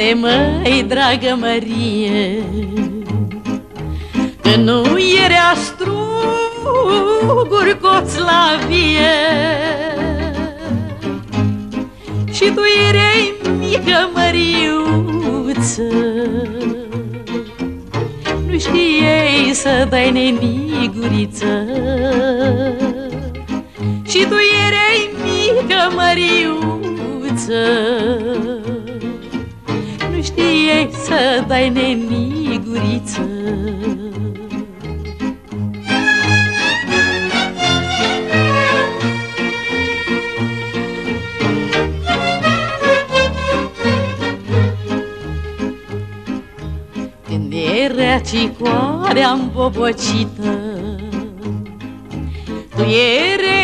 minte, măi, dragă Mărie Că nu era struguri coți la vie. Și tu erai mică măriuță Nu știei să dai neniguriță. Și tu erai mică măriuță Nu știei să dai neniguriță Când era cicoarea îmbobocită Tu erai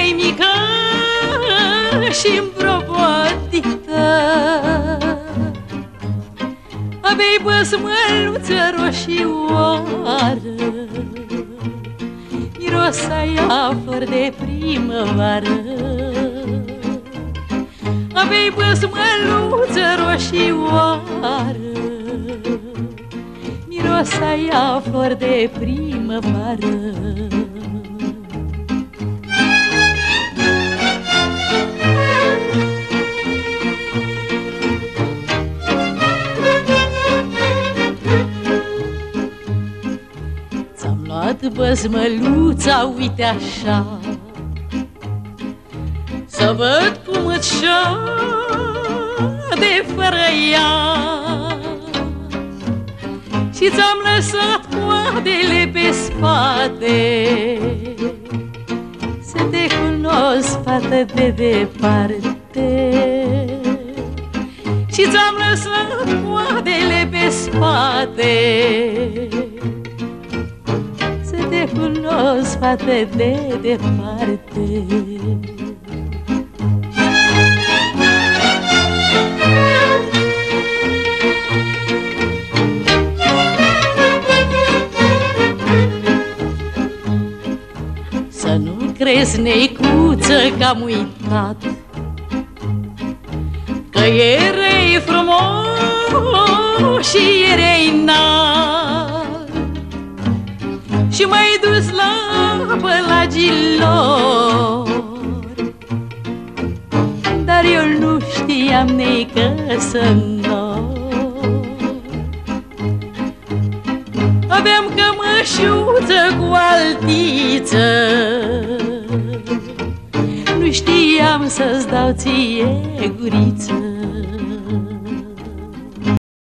Aveai băsmăluță roșioară Mirosa iafăr de primăvară. Aveai băsmăluță roșioară Mirosa ia flori de primăvară băzmăluța, uite așa. Să văd cum îți de fără ea. Și ți-am lăsat coadele pe spate. Să te cunosc, fată de departe. Și ți-am lăsat coadele pe spate. Să te cunosc, fată de departe. Să nu crezi, neicuță, că am uitat Că erai frumos și erai înalt. Și m-ai dus la pălagilor. Dar eu nu știam neică să Aveam cămășuță cu altiță. Nu știam să-ți dau ție guriță